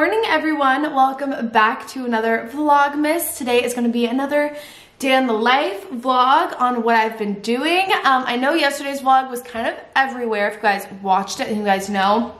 morning everyone. Welcome back to another Vlogmas. Today is going to be another day in the life vlog on what I've been doing. Um, I know yesterday's vlog was kind of everywhere if you guys watched it and you guys know.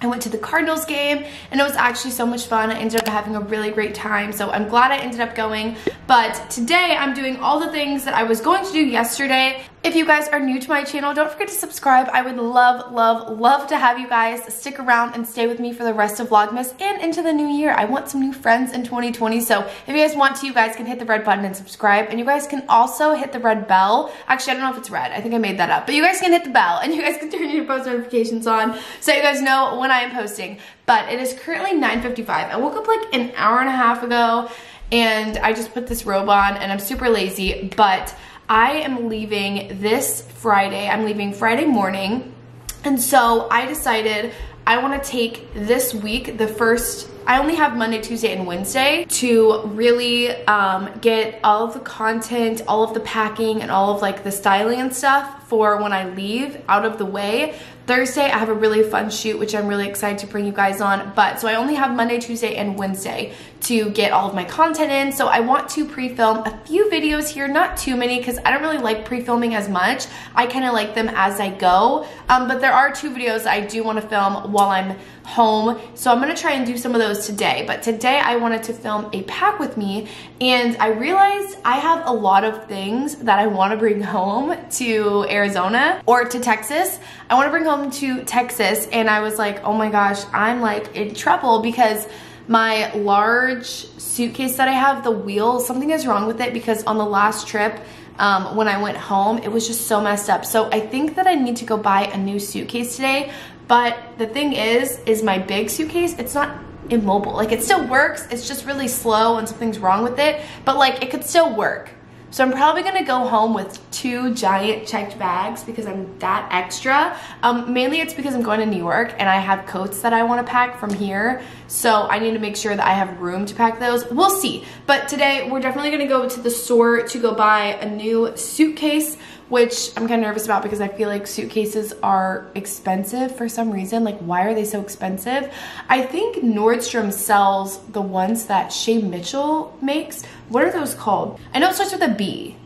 I went to the Cardinals game and it was actually so much fun. I ended up having a really great time. So I'm glad I ended up going. But today I'm doing all the things that I was going to do yesterday. If you guys are new to my channel, don't forget to subscribe. I would love, love, love to have you guys stick around and stay with me for the rest of Vlogmas and into the new year. I want some new friends in 2020. So if you guys want to, you guys can hit the red button and subscribe. And you guys can also hit the red bell. Actually, I don't know if it's red. I think I made that up. But you guys can hit the bell and you guys can turn your post notifications on so you guys know when I am posting. But it is currently 9.55. I woke up like an hour and a half ago and I just put this robe on and I'm super lazy. But I am leaving this Friday. I'm leaving Friday morning. And so I decided I want to take this week, the first, I only have Monday, Tuesday, and Wednesday to really um, get all of the content, all of the packing, and all of like the styling and stuff for when I leave out of the way Thursday, I have a really fun shoot, which I'm really excited to bring you guys on. But so I only have Monday, Tuesday, and Wednesday to get all of my content in. So I want to pre-film a few videos here, not too many, because I don't really like pre-filming as much. I kind of like them as I go. Um, but there are two videos I do want to film while I'm home. So I'm to try and do some of those today. But today I wanted to film a pack with me. And I realized I have a lot of things that I want to bring home to Arizona or to Texas. I want to bring home to Texas. And I was like, oh my gosh, I'm like in trouble because my large suitcase that I have, the wheel, something is wrong with it because on the last trip, um, when I went home, it was just so messed up. So I think that I need to go buy a new suitcase today. But the thing is, is my big suitcase, it's not immobile. Like it still works, it's just really slow and something's wrong with it. But like it could still work. So I'm probably gonna go home with two giant checked bags because I'm that extra. Um, mainly it's because I'm going to New York and I have coats that I wanna pack from here. So I need to make sure that I have room to pack those. We'll see. But today we're definitely gonna go to the store to go buy a new suitcase which I'm kind of nervous about because I feel like suitcases are expensive for some reason. Like, why are they so expensive? I think Nordstrom sells the ones that Shay Mitchell makes. What are those called? I know it starts with a B.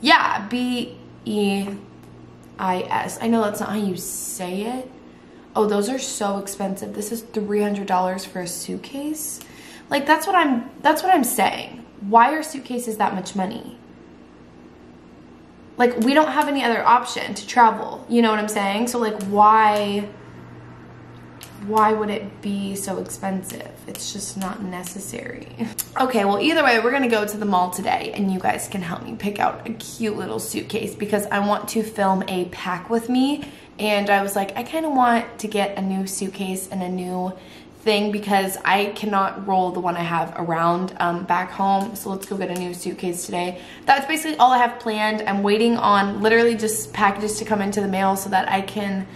Yeah, B-E-I-S. I know that's not how you say it. Oh, those are so expensive. This is $300 for a suitcase. Like, that's what I'm, that's what I'm saying. Why are suitcases that much money? Like we don't have any other option to travel you know what i'm saying? So like why why would it be so expensive? It's just not necessary. Okay well either way we're gonna go to the mall today and you guys can help me pick out a cute little suitcase because i want to film a pack with me and i was like i kind of want to get a new suitcase and a new thing because I cannot roll the one I have around um, back home. So let's go get a new suitcase today. That's basically all I have planned. I'm waiting on literally just packages to come into the mail so that I can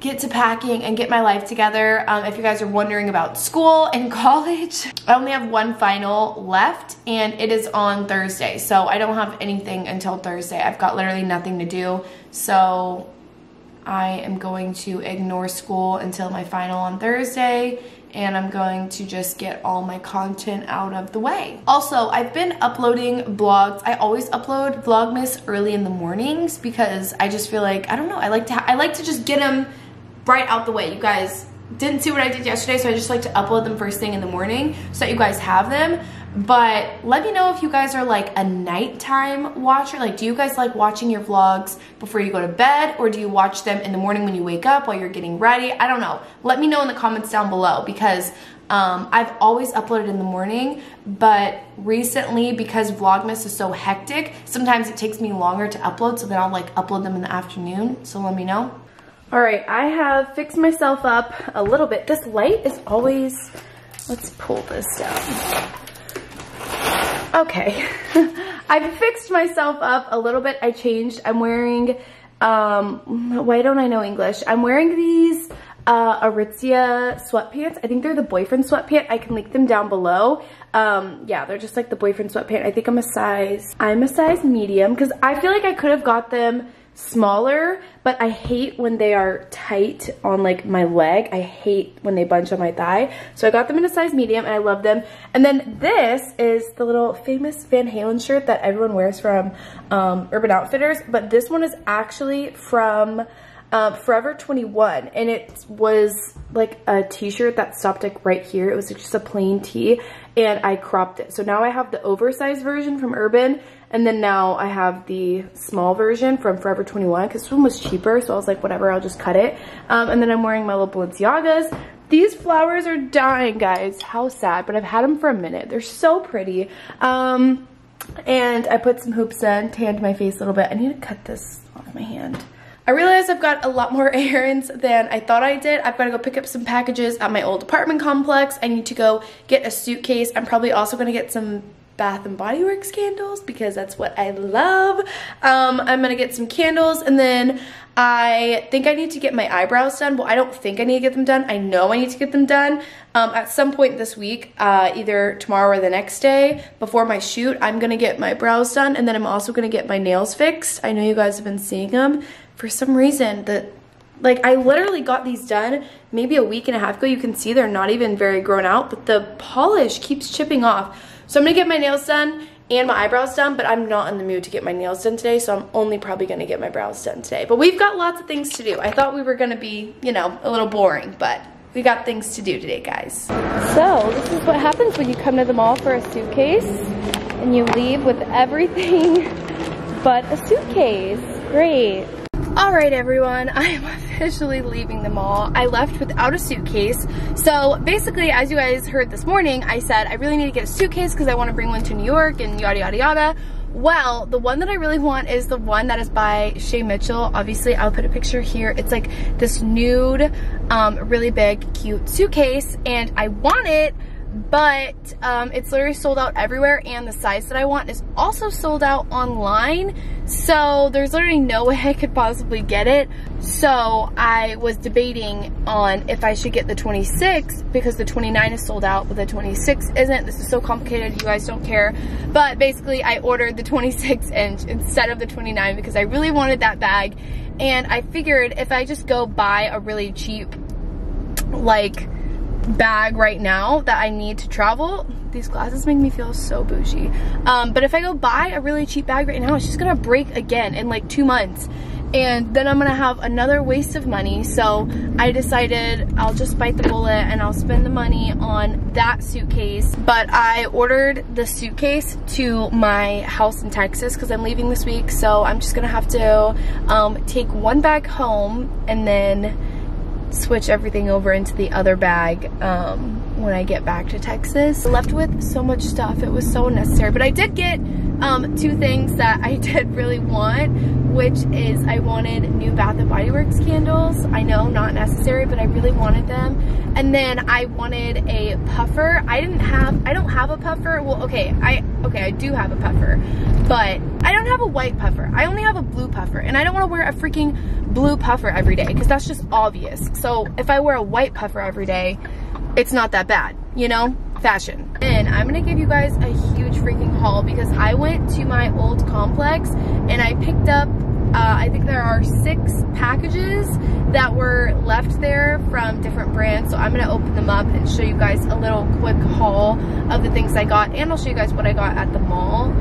get to packing and get my life together. Um, if you guys are wondering about school and college, I only have one final left and it is on Thursday. So I don't have anything until Thursday. I've got literally nothing to do. So I am going to ignore school until my final on Thursday and I'm going to just get all my content out of the way. Also, I've been uploading vlogs. I always upload Vlogmas early in the mornings because I just feel like, I don't know, I like to I like to just get them right out the way. You guys didn't see what I did yesterday, so I just like to upload them first thing in the morning so that you guys have them. But let me know if you guys are like a nighttime watcher. Like, do you guys like watching your vlogs before you go to bed? Or do you watch them in the morning when you wake up while you're getting ready? I don't know. Let me know in the comments down below because um, I've always uploaded in the morning, but recently because Vlogmas is so hectic, sometimes it takes me longer to upload, so then I'll like upload them in the afternoon. So let me know. All right, I have fixed myself up a little bit. This light is always, let's pull this down. Okay, I've fixed myself up a little bit. I changed. I'm wearing, um, why don't I know English? I'm wearing these uh, Aritzia sweatpants. I think they're the boyfriend sweatpant. I can link them down below. Um, yeah, they're just like the boyfriend sweatpant. I think I'm a size, I'm a size medium because I feel like I could have got them smaller, but I hate when they are tight on like my leg. I hate when they bunch on my thigh. So I got them in a size medium and I love them. And then this is the little famous Van Halen shirt that everyone wears from um, Urban Outfitters. But this one is actually from um, Forever 21 and it was like a t-shirt that stopped like right here. It was just a plain tee and I cropped it. So now I have the oversized version from Urban and then now I have the small version from Forever 21 because this one was cheaper. So I was like, whatever, I'll just cut it. Um, and then I'm wearing my little Balenciagas. These flowers are dying, guys. How sad, but I've had them for a minute. They're so pretty. Um, and I put some hoops in, tanned my face a little bit. I need to cut this off my hand. I realized I've got a lot more errands than I thought I did. I've got to go pick up some packages at my old apartment complex. I need to go get a suitcase. I'm probably also going to get some Bath and Body Works candles because that's what I love. Um, I'm gonna get some candles and then I think I need to get my eyebrows done. Well, I don't think I need to get them done. I know I need to get them done um, at some point this week, uh, either tomorrow or the next day before my shoot. I'm gonna get my brows done and then I'm also gonna get my nails fixed. I know you guys have been seeing them. For some reason, that like I literally got these done maybe a week and a half ago. You can see they're not even very grown out, but the polish keeps chipping off. So I'm gonna get my nails done and my eyebrows done, but I'm not in the mood to get my nails done today, so I'm only probably gonna get my brows done today. But we've got lots of things to do. I thought we were gonna be, you know, a little boring, but we got things to do today, guys. So this is what happens when you come to the mall for a suitcase and you leave with everything but a suitcase. Great. All right, everyone, I am officially leaving the mall. I left without a suitcase. So basically, as you guys heard this morning, I said I really need to get a suitcase because I want to bring one to New York and yada, yada, yada. Well, the one that I really want is the one that is by Shay Mitchell. Obviously, I'll put a picture here. It's like this nude, um, really big, cute suitcase, and I want it but um, it's literally sold out everywhere and the size that I want is also sold out online. So there's literally no way I could possibly get it. So I was debating on if I should get the 26 because the 29 is sold out but the 26 isn't. This is so complicated you guys don't care. But basically I ordered the 26 inch instead of the 29 because I really wanted that bag. And I figured if I just go buy a really cheap like bag right now that I need to travel. These glasses make me feel so bougie. Um, but if I go buy a really cheap bag right now, it's just gonna break again in like two months. And then I'm gonna have another waste of money. So I decided I'll just bite the bullet and I'll spend the money on that suitcase. But I ordered the suitcase to my house in Texas because I'm leaving this week. So I'm just gonna have to um, take one bag home and then switch everything over into the other bag um, when I get back to Texas. Left with so much stuff. It was so unnecessary. But I did get um, two things that I did really want, which is I wanted new Bath & Body Works candles. I know, not necessary, but I really wanted them. And then I wanted a puffer. I didn't have, I don't have a puffer. Well, okay, I, okay, I do have a puffer, but have a white puffer. I only have a blue puffer, and I don't want to wear a freaking blue puffer every day because that's just obvious. So if I wear a white puffer every day, it's not that bad, you know? Fashion. And I'm gonna give you guys a huge freaking haul because I went to my old complex and I picked up uh, I think there are six packages that were left there from different brands. So I'm going to open them up and show you guys a little quick haul of the things I got. And I'll show you guys what I got at the mall.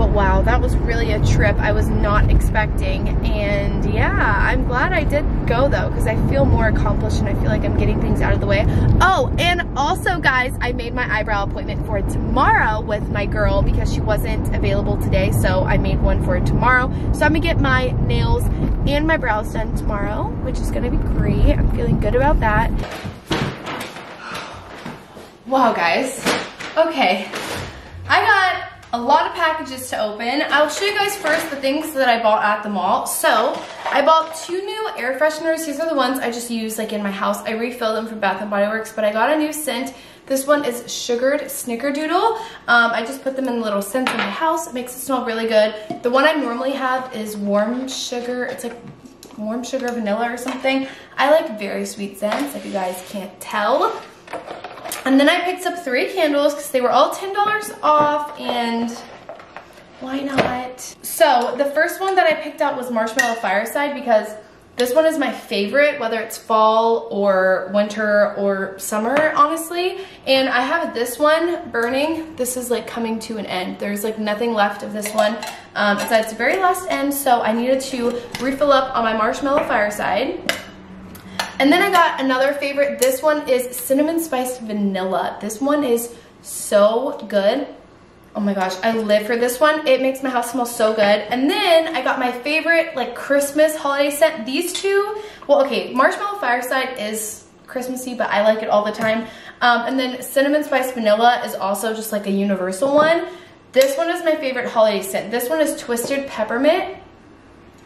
But wow, that was really a trip I was not expecting. And yeah, I'm glad I did go though, because I feel more accomplished and I feel like I'm getting things out of the way. Oh, and also guys, I made my eyebrow appointment for tomorrow with my girl because she wasn't available today. So I made one for tomorrow. So I'm gonna get my nails and my brows done tomorrow, which is gonna be great. I'm feeling good about that. Wow, guys. Okay, I got a lot of packages to open. I'll show you guys first the things that I bought at the mall. So I bought two new air fresheners. These are the ones I just use like in my house. I refill them from Bath & Body Works, but I got a new scent. This one is Sugared Snickerdoodle. Um, I just put them in the little scent in my house. It makes it smell really good. The one I normally have is Warm Sugar. It's like warm sugar vanilla or something. I like very sweet scents, if you guys can't tell. And then I picked up three candles because they were all $10 off and why not? So the first one that I picked out was Marshmallow Fireside because this one is my favorite, whether it's fall or winter or summer, honestly. And I have this one burning. This is like coming to an end. There's like nothing left of this one. Um, it's at its very last end, so I needed to refill up on my Marshmallow Fireside. And then I got another favorite. This one is Cinnamon Spiced Vanilla. This one is so good. Oh my gosh, I live for this one. It makes my house smell so good. And then I got my favorite like Christmas holiday scent. These two, well, okay, Marshmallow Fireside is Christmassy, but I like it all the time. Um, and then Cinnamon Spice Vanilla is also just like a universal one. This one is my favorite holiday scent. This one is Twisted Peppermint.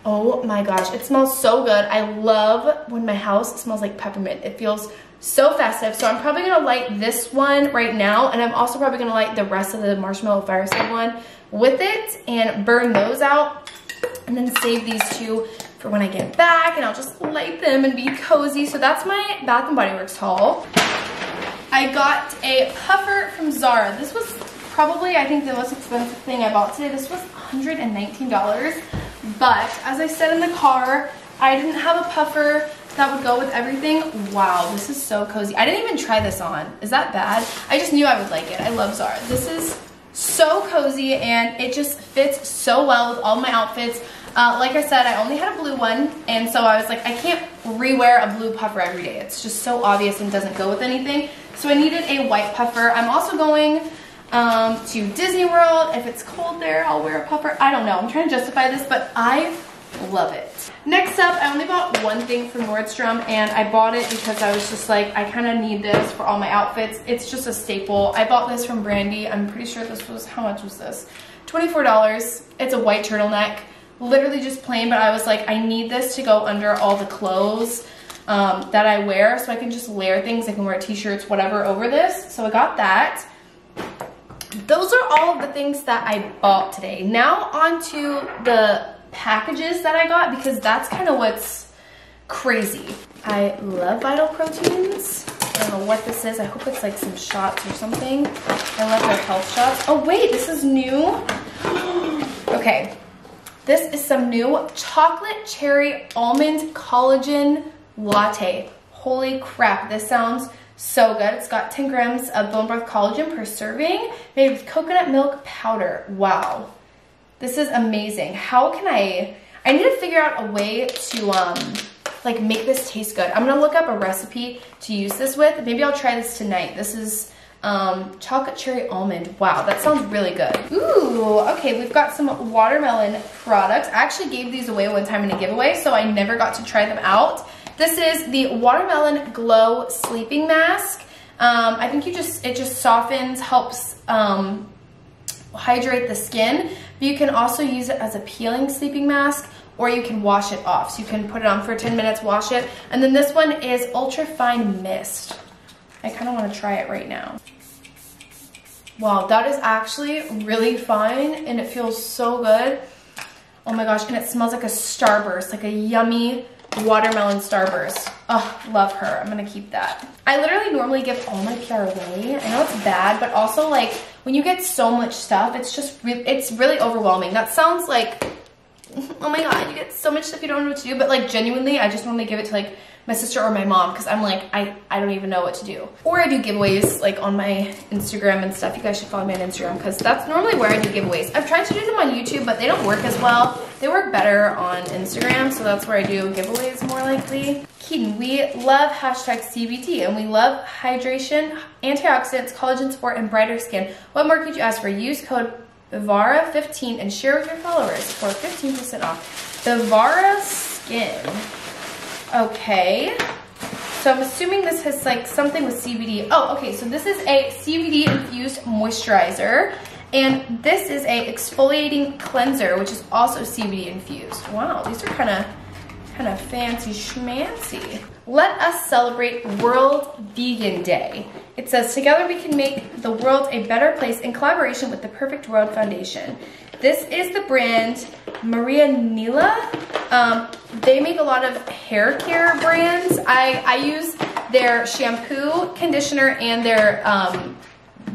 Oh my gosh, it smells so good. I love when my house smells like peppermint. It feels so festive. So I'm probably gonna light this one right now and I'm also probably gonna light the rest of the Marshmallow Fireside one with it and burn those out and then save these two for when I get back and I'll just light them and be cozy. So that's my Bath & Body Works haul. I got a puffer from Zara. This was probably, I think, the most expensive thing I bought today. This was $119. But as I said in the car, I didn't have a puffer that would go with everything. Wow, this is so cozy. I didn't even try this on. Is that bad? I just knew I would like it. I love Zara. This is so cozy and it just fits so well with all my outfits. Uh, like I said, I only had a blue one, and so I was like, I can't rewear a blue puffer every day. It's just so obvious and doesn't go with anything. So I needed a white puffer. I'm also going um, to Disney World. If it's cold there, I'll wear a puffer. I don't know. I'm trying to justify this, but I love it. Next up, I only bought one thing from Nordstrom and I bought it because I was just like, I kind of need this for all my outfits. It's just a staple. I bought this from Brandy. I'm pretty sure this was, how much was this? $24. It's a white turtleneck. Literally just plain, but I was like, I need this to go under all the clothes um, that I wear so I can just layer things. I can wear t-shirts, whatever over this. So I got that those are all of the things that I bought today. Now on to the packages that I got because that's kind of what's crazy. I love Vital Proteins. I don't know what this is. I hope it's like some shots or something. I love their health shots. Oh wait, this is new. okay, this is some new chocolate cherry almond collagen latte. Holy crap, this sounds so good. It's got 10 grams of bone broth collagen per serving made with coconut milk powder. Wow. This is amazing. How can I, I need to figure out a way to um, like make this taste good. I'm gonna look up a recipe to use this with. Maybe I'll try this tonight. This is um, chocolate cherry almond. Wow, that sounds really good. Ooh, okay, we've got some watermelon products. I actually gave these away one time in a giveaway, so I never got to try them out. This is the Watermelon Glow Sleeping Mask. Um, I think you just, it just softens, helps um, hydrate the skin. But you can also use it as a peeling sleeping mask or you can wash it off. So you can put it on for 10 minutes, wash it. And then this one is Ultra Fine Mist. I kind of want to try it right now. Wow, that is actually really fine and it feels so good. Oh my gosh, and it smells like a Starburst, like a yummy watermelon starburst. Oh, love her. I'm gonna keep that. I literally normally give all my PR away. I know it's bad, but also like when you get so much stuff, it's just, re it's really overwhelming. That sounds like, oh my God, you get so much stuff you don't know what to do, but like genuinely, I just normally give it to like my sister or my mom because I'm like, I, I don't even know what to do. Or I do giveaways like on my Instagram and stuff. You guys should follow me on Instagram because that's normally where I do giveaways. I've tried to do them on YouTube, but they don't work as well. They work better on Instagram, so that's where I do giveaways more likely. Keaton, we love hashtag CBD and we love hydration, antioxidants, collagen support, and brighter skin. What more could you ask for? Use code Vara15 and share with your followers for 15% off. Vivara Skin. Okay. So I'm assuming this has like something with CBD. Oh, okay, so this is a CBD infused moisturizer. And this is a exfoliating cleanser, which is also CBD infused. Wow, these are kind of kind of fancy schmancy. Let us celebrate World Vegan Day. It says, together we can make the world a better place in collaboration with the Perfect World Foundation. This is the brand Maria Nila. Um, they make a lot of hair care brands. I, I use their shampoo, conditioner, and their, um,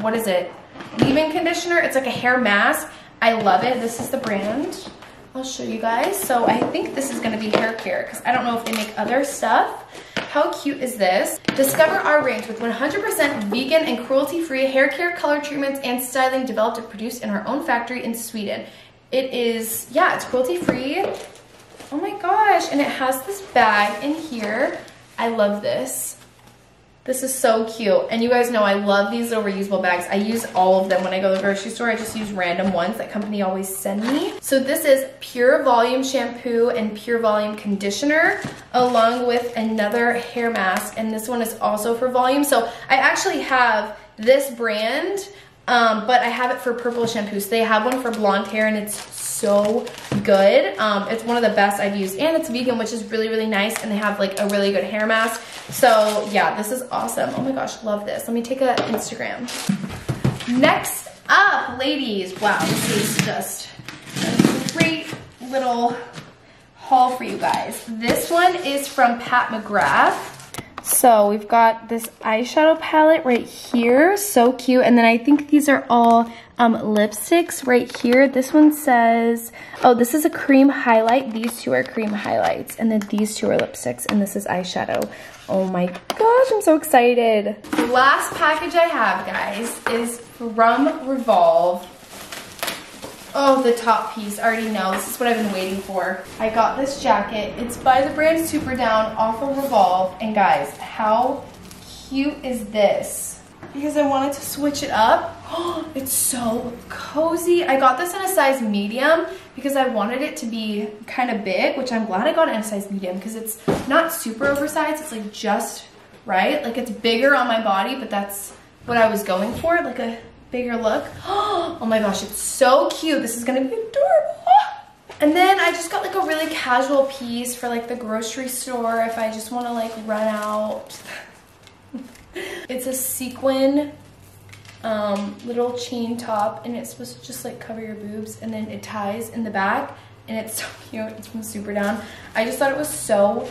what is it? Leave-in conditioner. It's like a hair mask. I love it. This is the brand. I'll show you guys. So I think this is gonna be hair care because I don't know if they make other stuff. How cute is this? Discover our range with 100% vegan and cruelty-free hair care, color treatments, and styling developed and produced in our own factory in Sweden. It is, yeah, it's cruelty-free. Oh my gosh, and it has this bag in here. I love this. This is so cute. And you guys know I love these little reusable bags. I use all of them when I go to the grocery store. I just use random ones that company always send me. So this is Pure Volume Shampoo and Pure Volume Conditioner along with another hair mask. And this one is also for volume. So I actually have this brand, um, but I have it for purple shampoo. So they have one for blonde hair and it's so good. Um, it's one of the best I've used and it's vegan, which is really, really nice. And they have like a really good hair mask. So yeah, this is awesome. Oh my gosh, love this. Let me take a Instagram. Next up, ladies. Wow, this is just a great little haul for you guys. This one is from Pat McGrath. So we've got this eyeshadow palette right here, so cute. And then I think these are all um, lipsticks right here. This one says, oh, this is a cream highlight. These two are cream highlights. And then these two are lipsticks and this is eyeshadow. Oh my gosh, I'm so excited. The last package I have, guys, is from Revolve. Oh, the top piece, I already know. This is what I've been waiting for. I got this jacket. It's by the brand Superdown off of Revolve. And guys, how cute is this? Because I wanted to switch it up. Oh, it's so cozy. I got this in a size medium because I wanted it to be kind of big, which I'm glad I got in a size medium because it's not super oversized. It's like just right. Like it's bigger on my body, but that's what I was going for. Like a bigger look. Oh my gosh, it's so cute. This is gonna be adorable. And then I just got like a really casual piece for like the grocery store if I just wanna like run out. it's a sequin um, little chain top and it's supposed to just like cover your boobs and then it ties in the back and it's so cute. It's from Superdown. I just thought it was so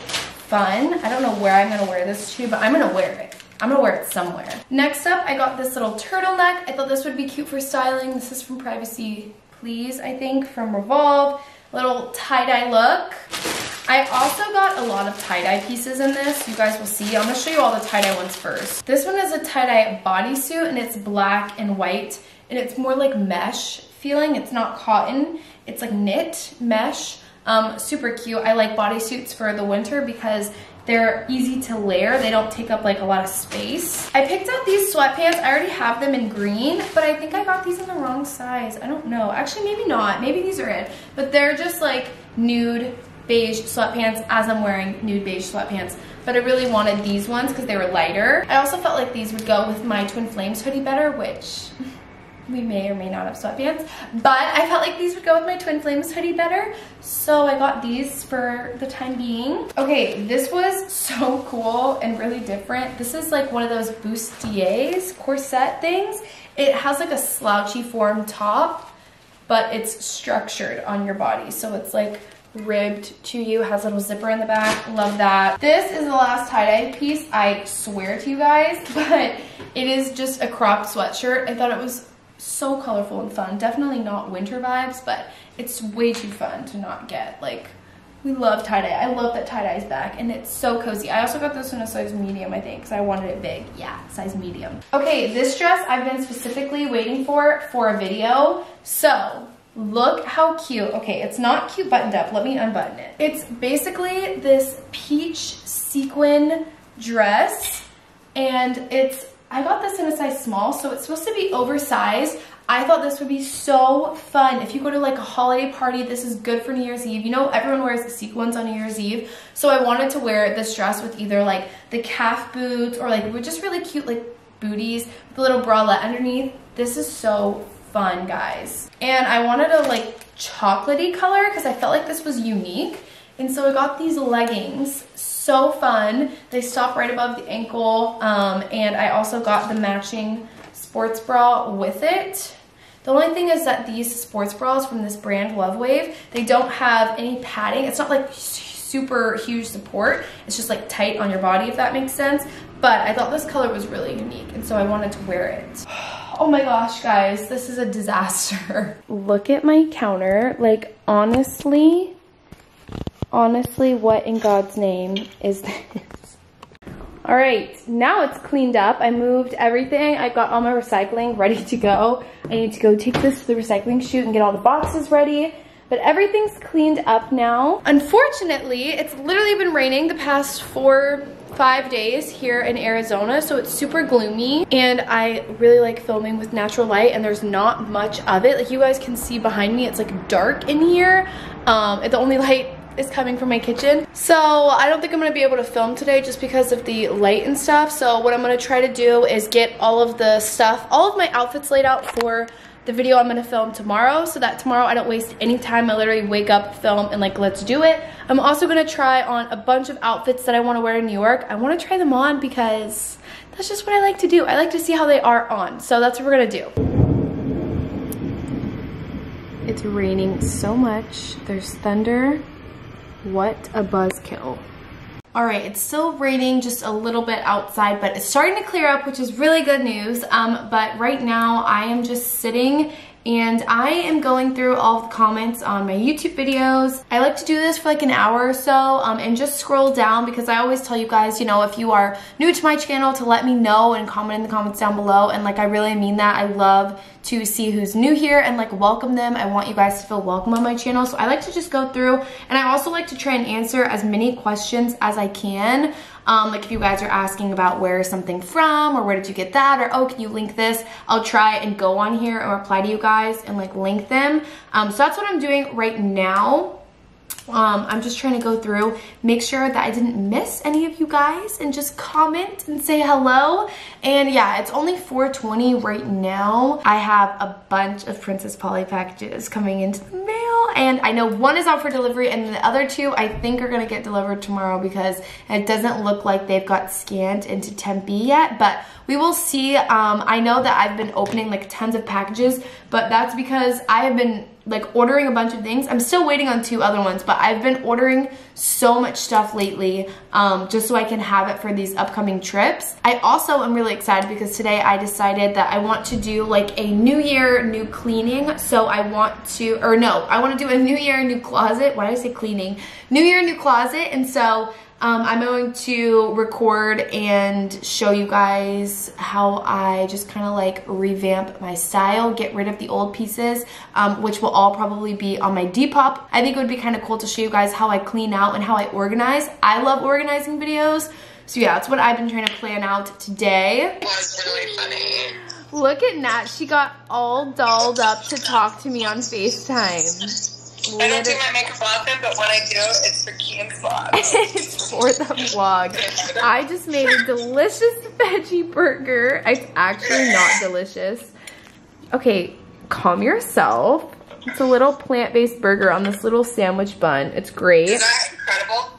fun. I don't know where I'm gonna wear this to, but I'm gonna wear it. I'm gonna wear it somewhere. Next up, I got this little turtleneck. I thought this would be cute for styling. This is from Privacy Please, I think, from Revolve. Little tie-dye look. I also got a lot of tie-dye pieces in this. You guys will see. I'm gonna show you all the tie-dye ones first. This one is a tie-dye bodysuit and it's black and white and it's more like mesh feeling. It's not cotton. It's like knit mesh. Um, super cute. I like bodysuits for the winter because they're easy to layer. They don't take up like a lot of space. I picked out these sweatpants. I already have them in green, but I think I got these in the wrong size. I don't know. Actually, maybe not. Maybe these are it. But they're just like nude beige sweatpants as I'm wearing nude beige sweatpants. But I really wanted these ones because they were lighter. I also felt like these would go with my Twin Flames hoodie better, which we may or may not have sweatpants, but I felt like these would go with my Twin Flames hoodie better, so I got these for the time being. Okay, this was so cool and really different. This is like one of those bustiers corset things. It has like a slouchy form top, but it's structured on your body, so it's like ribbed to you, has a little zipper in the back, love that. This is the last tie-dye piece, I swear to you guys, but it is just a cropped sweatshirt. I thought it was so colorful and fun. Definitely not winter vibes, but it's way too fun to not get. Like, we love tie-dye. I love that tie-dye is back, and it's so cozy. I also got this in a size medium, I think, because I wanted it big. Yeah, size medium. Okay, this dress I've been specifically waiting for for a video. So, look how cute. Okay, it's not cute buttoned up. Let me unbutton it. It's basically this peach sequin dress, and it's I got this in a size small, so it's supposed to be oversized. I thought this would be so fun. If you go to like a holiday party, this is good for New Year's Eve. You know, everyone wears the sequins on New Year's Eve. So I wanted to wear this dress with either like the calf boots or like just really cute like booties with a little bralette underneath. This is so fun, guys. And I wanted a like chocolatey color because I felt like this was unique. And so I got these leggings so fun. They stop right above the ankle. Um, and I also got the matching sports bra with it. The only thing is that these sports bras from this brand Lovewave, they don't have any padding. It's not like super huge support. It's just like tight on your body, if that makes sense. But I thought this color was really unique, and so I wanted to wear it. Oh my gosh, guys, this is a disaster. Look at my counter. Like, honestly, honestly, what in God's name is this? All right, now it's cleaned up. I moved everything. I got all my recycling ready to go. I need to go take this to the recycling chute and get all the boxes ready. But everything's cleaned up now. Unfortunately, it's literally been raining the past four, five days here in Arizona, so it's super gloomy. And I really like filming with natural light and there's not much of it. Like you guys can see behind me, it's like dark in here. Um, the only light is coming from my kitchen. So I don't think I'm gonna be able to film today just because of the light and stuff. So what I'm gonna try to do is get all of the stuff, all of my outfits laid out for the video I'm gonna film tomorrow so that tomorrow I don't waste any time. I literally wake up, film, and like, let's do it. I'm also gonna try on a bunch of outfits that I wanna wear in New York. I wanna try them on because that's just what I like to do. I like to see how they are on. So that's what we're gonna do. It's raining so much. There's thunder. What a buzzkill. All right, it's still raining just a little bit outside, but it's starting to clear up, which is really good news. Um, but right now I am just sitting and I am going through all the comments on my YouTube videos. I like to do this for like an hour or so um, and just scroll down because I always tell you guys, you know, if you are new to my channel to let me know and comment in the comments down below and like I really mean that. I love to see who's new here and like welcome them. I want you guys to feel welcome on my channel. So I like to just go through and I also like to try and answer as many questions as I can. Um, like if you guys are asking about where is something from or where did you get that or oh, can you link this? I'll try and go on here and reply to you guys and like link them. Um, so that's what I'm doing right now. Um, I'm just trying to go through, make sure that I didn't miss any of you guys and just comment and say hello. And yeah, it's only 420 right now. I have a bunch of Princess Polly packages coming into the mail and I know one is out for delivery and the other two I think are gonna get delivered tomorrow because it doesn't look like they've got scanned into Tempe yet, but we will see. Um, I know that I've been opening like tons of packages, but that's because I have been like ordering a bunch of things. I'm still waiting on two other ones, but I've been ordering so much stuff lately um, just so I can have it for these upcoming trips. I also am really excited because today I decided that I want to do like a new year, new cleaning. So I want to, or no, I want to do a new year, new closet. Why did I say cleaning? New year, new closet. And so um, I'm going to record and show you guys how I just kind of like revamp my style, get rid of the old pieces, um, which will all probably be on my Depop. I think it would be kind of cool to show you guys how I clean out and how I organize. I love organizing videos. So yeah, that's what I've been trying to plan out today. Really funny. Look at Nat. She got all dolled up to talk to me on FaceTime. I don't do my makeup often, but when I do, it's for Keaton's vlog. it's for the vlog. I just made a delicious veggie burger. It's actually not delicious. Okay, calm yourself. It's a little plant-based burger on this little sandwich bun. It's great. Is that incredible?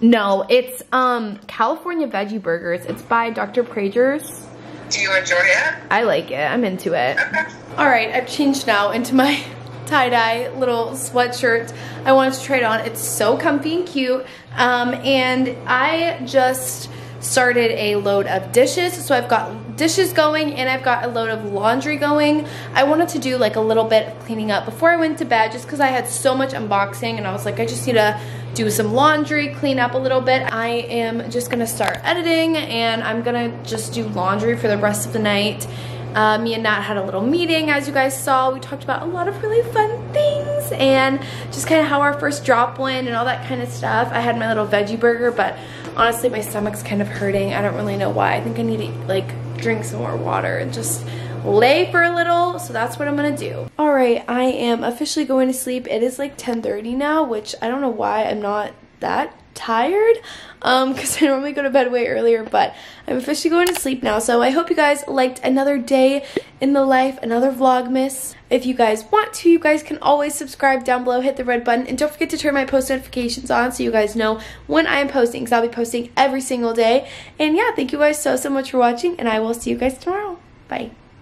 No, it's um California Veggie Burgers. It's by Dr. Praeger's. Do you enjoy it? I like it. I'm into it. Okay. All right, I've changed now into my tie-dye little sweatshirt I wanted to try it on. It's so comfy and cute. Um, and I just started a load of dishes. So I've got dishes going and I've got a load of laundry going. I wanted to do like a little bit of cleaning up before I went to bed just because I had so much unboxing and I was like, I just need to do some laundry, clean up a little bit. I am just gonna start editing and I'm gonna just do laundry for the rest of the night uh, me and Nat had a little meeting, as you guys saw. We talked about a lot of really fun things and just kind of how our first drop went and all that kind of stuff. I had my little veggie burger, but honestly, my stomach's kind of hurting. I don't really know why. I think I need to like drink some more water and just lay for a little so that's what I'm gonna do all right I am officially going to sleep it is like 10:30 now which I don't know why I'm not that tired um because I normally go to bed way earlier but I'm officially going to sleep now. So I hope you guys liked another day in the life another vlogmas. If you guys want to you guys can always subscribe down below hit the red button and don't forget to turn my post notifications on so you guys know when I am posting because I'll be posting every single day. And yeah thank you guys so so much for watching and I will see you guys tomorrow. Bye